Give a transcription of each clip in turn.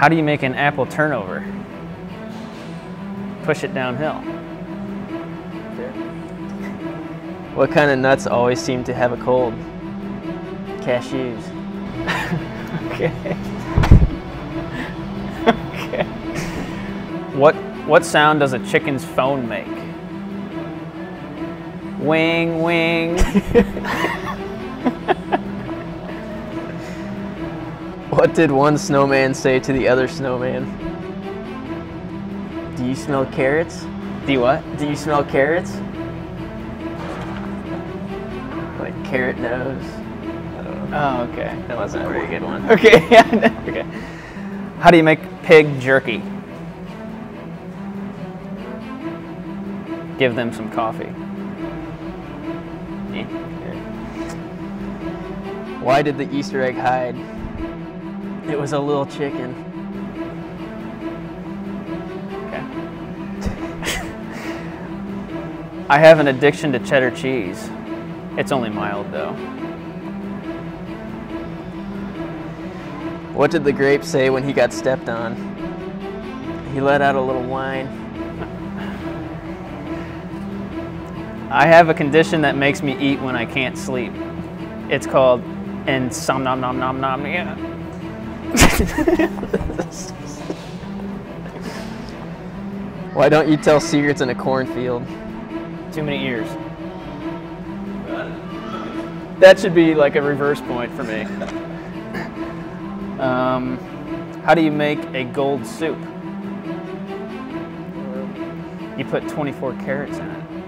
How do you make an apple turnover? Push it downhill. What kind of nuts always seem to have a cold? Cashews. Okay. okay. What what sound does a chicken's phone make? Wing wing. What did one snowman say to the other snowman? Do you smell carrots? Do you what? Do you smell carrots? Like carrot nose. Oh, okay. That wasn't a very good one. Okay. yeah, okay. How do you make pig jerky? Give them some coffee. Why did the Easter egg hide? It was a little chicken. Okay. I have an addiction to cheddar cheese. It's only mild though. What did the grape say when he got stepped on? He let out a little whine. I have a condition that makes me eat when I can't sleep. It's called insomnomnomnomnomnia. Why don't you tell secrets in a cornfield? Too many ears. That should be like a reverse point for me. Um, how do you make a gold soup? You put 24 carrots in it.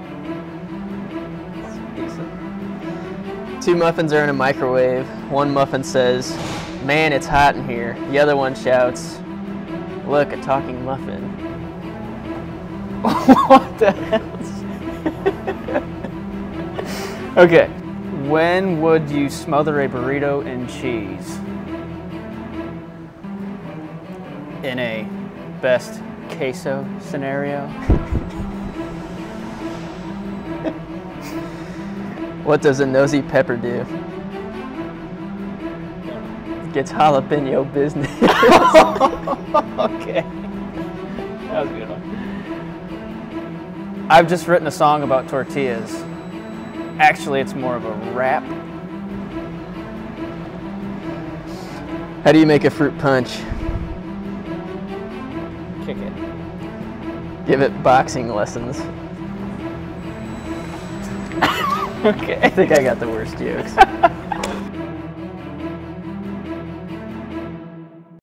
Two muffins are in a microwave. One muffin says, Man, it's hot in here. The other one shouts, Look, a talking muffin. what the hell? okay. When would you smother a burrito in cheese? In a best queso scenario? What does a nosy pepper do? Gets jalapeno business. okay. That was good one. I've just written a song about tortillas. Actually, it's more of a rap. How do you make a fruit punch? Kick it. Give it boxing lessons. Okay. I think I got the worst jokes.